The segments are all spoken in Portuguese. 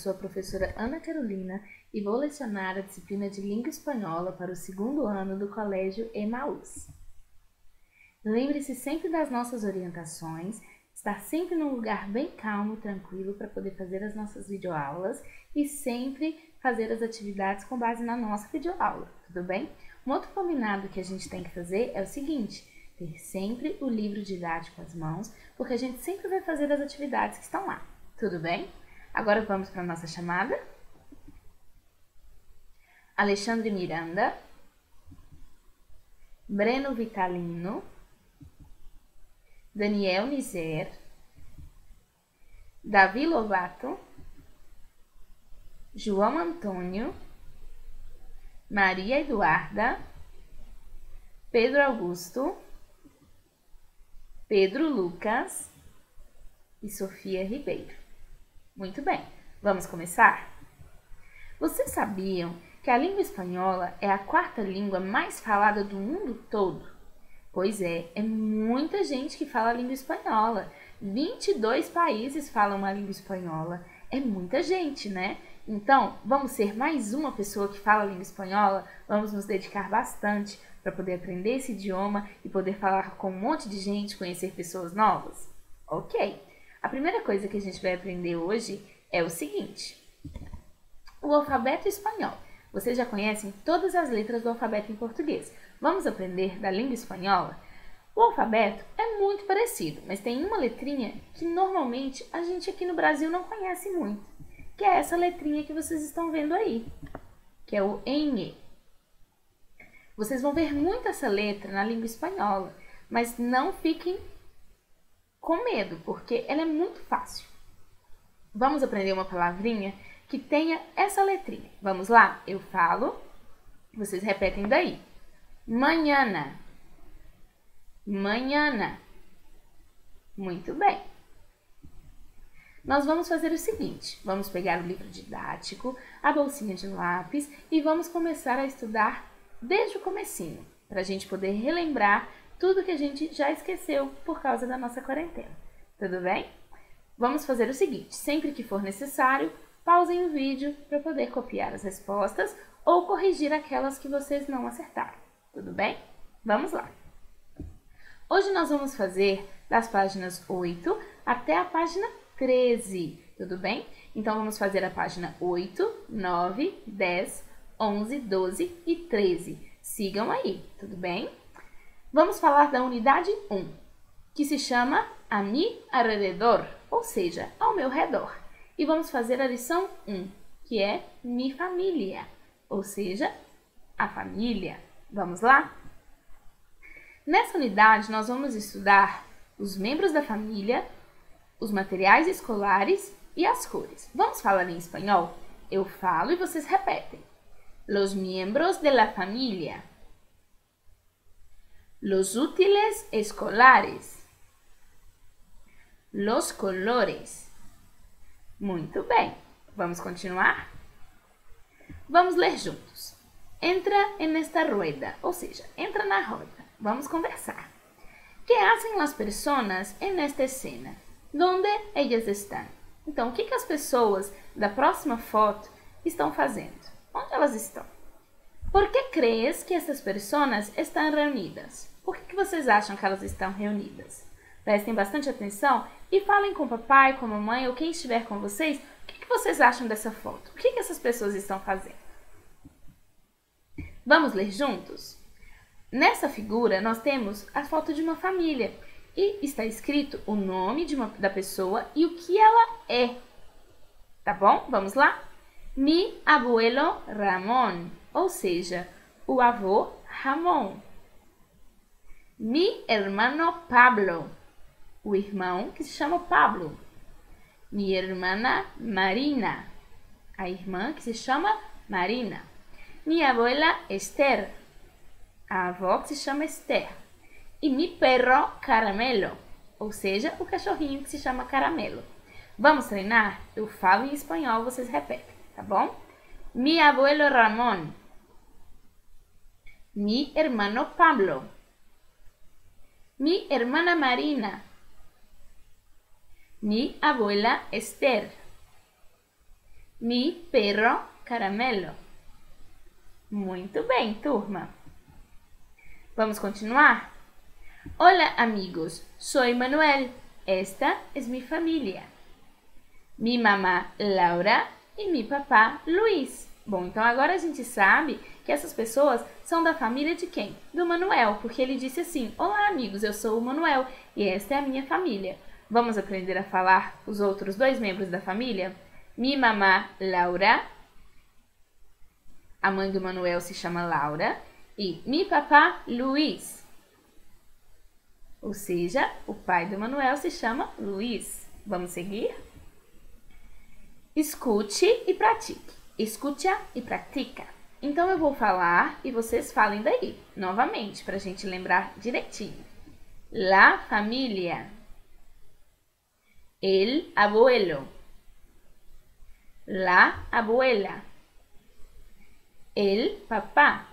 sou a professora Ana Carolina e vou lecionar a disciplina de Língua Espanhola para o segundo ano do Colégio Emaús. Lembre-se sempre das nossas orientações, estar sempre num lugar bem calmo e tranquilo para poder fazer as nossas videoaulas e sempre fazer as atividades com base na nossa videoaula, tudo bem? Um outro combinado que a gente tem que fazer é o seguinte, ter sempre o livro didático às mãos, porque a gente sempre vai fazer as atividades que estão lá, tudo bem? Agora vamos para a nossa chamada. Alexandre Miranda, Breno Vitalino, Daniel Nizer, Davi Lovato, João Antônio, Maria Eduarda, Pedro Augusto, Pedro Lucas. E Sofia Ribeiro. Muito bem, vamos começar? Vocês sabiam que a língua espanhola é a quarta língua mais falada do mundo todo? Pois é, é muita gente que fala a língua espanhola. 22 países falam a língua espanhola. É muita gente, né? Então, vamos ser mais uma pessoa que fala a língua espanhola? Vamos nos dedicar bastante para poder aprender esse idioma e poder falar com um monte de gente, conhecer pessoas novas? Ok! A primeira coisa que a gente vai aprender hoje é o seguinte: o alfabeto espanhol. Vocês já conhecem todas as letras do alfabeto em português. Vamos aprender da língua espanhola? O alfabeto é muito parecido, mas tem uma letrinha que normalmente a gente aqui no Brasil não conhece muito, que é essa letrinha que vocês estão vendo aí, que é o N. Vocês vão ver muito essa letra na língua espanhola, mas não fiquem com medo, porque ela é muito fácil. Vamos aprender uma palavrinha que tenha essa letrinha. Vamos lá? Eu falo, vocês repetem daí. Manhana. Manhana. Muito bem. Nós vamos fazer o seguinte: vamos pegar o livro didático, a bolsinha de lápis e vamos começar a estudar desde o comecinho, para a gente poder relembrar tudo que a gente já esqueceu por causa da nossa quarentena. Tudo bem? Vamos fazer o seguinte: sempre que for necessário, pausem o vídeo para poder copiar as respostas ou corrigir aquelas que vocês não acertaram. Tudo bem? Vamos lá! Hoje nós vamos fazer das páginas 8 até a página 13, tudo bem? Então vamos fazer a página 8, 9, 10, 11, 12 e 13. Sigam aí, tudo bem? Vamos falar da unidade 1, que se chama A mi alrededor, ou seja, ao meu redor. E vamos fazer a lição 1, que é mi família, ou seja, a família. Vamos lá? Nessa unidade, nós vamos estudar os membros da família, os materiais escolares e as cores. Vamos falar em espanhol? Eu falo e vocês repetem. Los miembros de la familia. Los útiles escolares. Los colores. Muito bem. Vamos continuar? Vamos ler juntos. Entra en esta rueda, ou seja, entra na roda. Vamos conversar. que hacen as pessoas en esta escena? Donde ellas estão? Então, o que, que as pessoas da próxima foto estão fazendo? Onde elas estão? Por que crees que essas pessoas estão reunidas? Por que, que vocês acham que elas estão reunidas? Prestem bastante atenção e falem com o papai, com a mamãe ou quem estiver com vocês. O que, que vocês acham dessa foto? O que, que essas pessoas estão fazendo? Vamos ler juntos? Nessa figura, nós temos a foto de uma família e está escrito o nome uma, da pessoa e o que ela é. Tá bom? Vamos lá? Mi abuelo Ramón, ou seja, o avô Ramon. Mi hermano Pablo, o irmão que se chama Pablo. Mi hermana Marina, a irmã que se chama Marina. Mi abuela Esther, a avó que se chama Esther. E mi perro Caramelo, ou seja, o cachorrinho que se chama Caramelo. Vamos treinar? Eu falo em espanhol, vocês repetem, tá bom? Mi abuelo Ramón. Mi hermano Pablo mi hermana Marina, mi abuela Esther, Mi perro caramelo. Muito bem, turma. Vamos continuar? Hola, amigos. Soy Manuel. Esta es mi familia. Mi mamá Laura e mi papá Luiz. Bom, então agora a gente sabe que essas pessoas são da família de quem? Do Manuel, porque ele disse assim: Olá, amigos, eu sou o Manuel e esta é a minha família. Vamos aprender a falar os outros dois membros da família? Mi mamá Laura. A mãe do Manuel se chama Laura. E mi papá Luiz. Ou seja, o pai do Manuel se chama Luiz. Vamos seguir? Escute e pratique. Escuta e pratica. Então eu vou falar e vocês falem daí, novamente, para a gente lembrar direitinho. La familia. El abuelo. La abuela. El papá.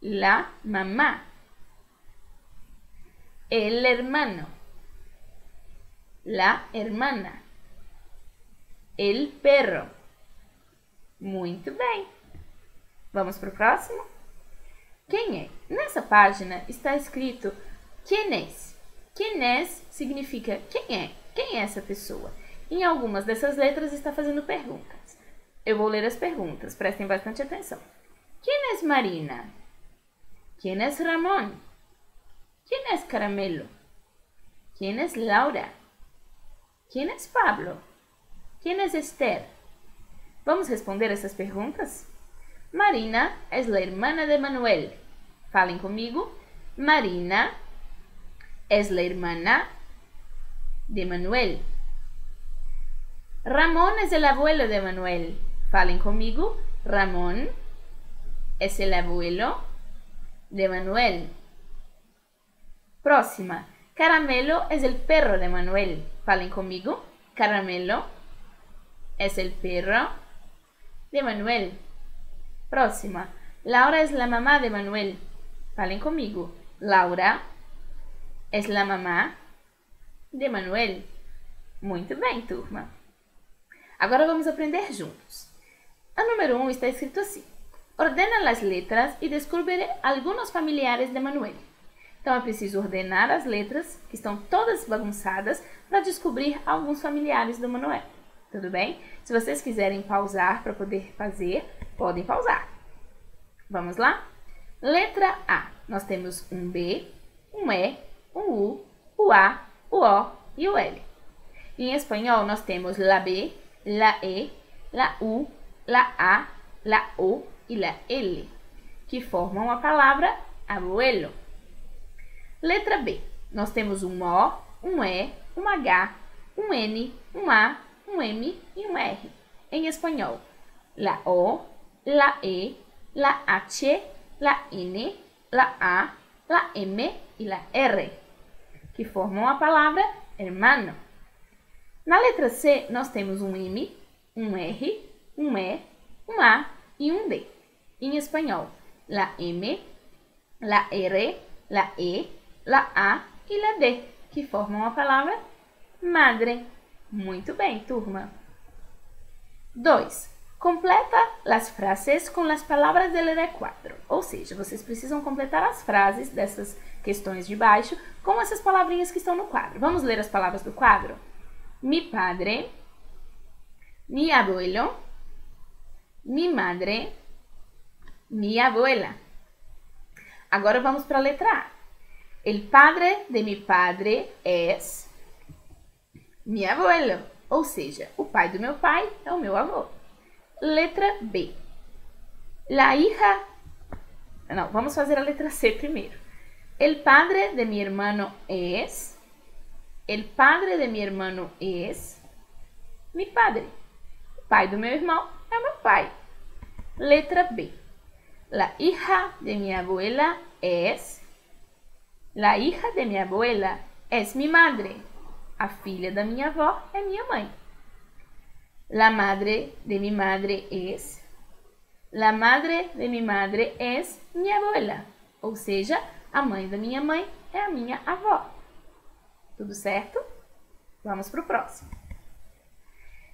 La mamá. El hermano. La hermana. El perro. Muito bem. Vamos para o próximo? Quem é? Nessa página está escrito. Quem é significa quem é, quem é essa pessoa. Em algumas dessas letras está fazendo perguntas. Eu vou ler as perguntas, prestem bastante atenção. Quem é Marina? Quem é Ramon? Quem é Caramelo? Quem é Laura? Quem é Pablo? Quem é Esther? Vamos responder essas perguntas? Marina es la hermana de Manuel. Falen conmigo. Marina es la hermana de Manuel. Ramón es el abuelo de Manuel. Falen conmigo. Ramón es el abuelo de Manuel. Próxima. Caramelo es el perro de Manuel. Falen conmigo. Caramelo es el perro de Manuel. Próxima. Laura es la mamá de Manuel. Falen conmigo. Laura es la mamá de Manuel. Muito bem, turma. Agora vamos aprender juntos. A número 1 um está escrito assim: Ordena as letras e descubra alguns familiares de Manuel. Então é preciso ordenar as letras, que estão todas bagunçadas, para descobrir alguns familiares do Manuel. Tudo bem? Se vocês quiserem pausar para poder fazer, Podem pausar. Vamos lá? Letra A. Nós temos um B, um E, um U, o A, o O e o L. Em espanhol, nós temos la B, la E, la U, la A, la O e la L, que formam a palavra abuelo. Letra B. Nós temos um O, um E, um H, um N, um A, um M e um R. Em espanhol, la O, la E, la H, la N, la A, la M e la R, que formam a palavra hermano. Na letra C, nós temos um M, um R, um E, um A e um D. Em espanhol, la M, la R, la E, la A e la D, que formam a palavra madre. Muito bem, turma. 2. Completa as frases com as palavras del R4. Ou seja, vocês precisam completar as frases dessas questões de baixo com essas palavrinhas que estão no quadro. Vamos ler as palavras do quadro? Mi padre, mi abuelo, mi madre, mi abuela. Agora vamos para a letra A. El padre de mi padre es mi abuelo. Ou seja, o pai do meu pai é o meu avô. Letra B. La hija. Não, vamos fazer a letra C primeiro. El padre de mi hermano es. El padre de mi hermano es. Mi padre. O pai do meu irmão é meu pai. Letra B. La hija de mi abuela es. La hija de mi abuela es mi madre. A filha da minha avó é minha mãe. La madre de mi madre es. La madre de mi madre es minha abuela. Ou seja, a mãe da minha mãe é a minha avó. Tudo certo? Vamos para o próximo.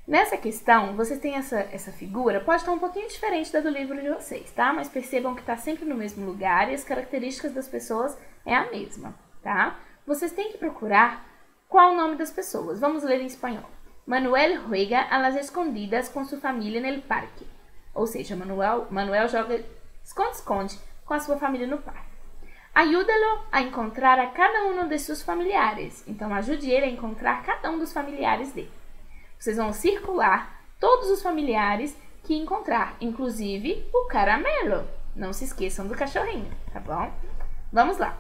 Nessa questão, vocês têm essa, essa figura, pode estar um pouquinho diferente da do livro de vocês, tá? Mas percebam que está sempre no mesmo lugar e as características das pessoas é a mesma, tá? Vocês têm que procurar qual o nome das pessoas. Vamos ler em espanhol. Manuel juega a las escondidas com sua família no parque. Ou seja, Manuel, Manuel joga esconde-esconde com a sua família no parque. Ayúdalo a encontrar a cada um de seus familiares. Então, ajude ele a encontrar cada um dos familiares dele. Vocês vão circular todos os familiares que encontrar, inclusive o caramelo. Não se esqueçam do cachorrinho, tá bom? Vamos lá.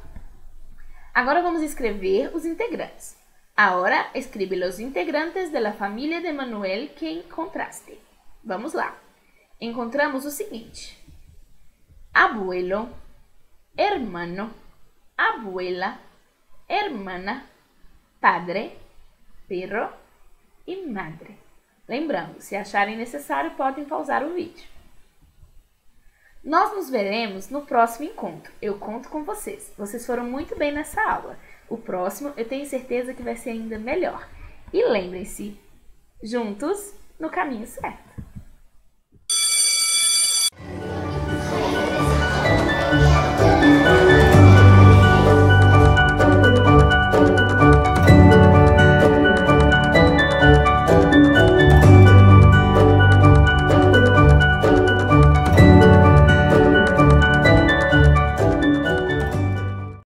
Agora vamos escrever os integrantes. Agora escreve os integrantes da família de Manuel que encontraste. Vamos lá. Encontramos o seguinte: abuelo, hermano, abuela, hermana, padre, perro e madre. Lembrando, se acharem necessário, podem pausar o vídeo. Nós nos veremos no próximo encontro. Eu conto com vocês. Vocês foram muito bem nessa aula. O próximo eu tenho certeza que vai ser ainda melhor. E lembrem-se, juntos no caminho certo.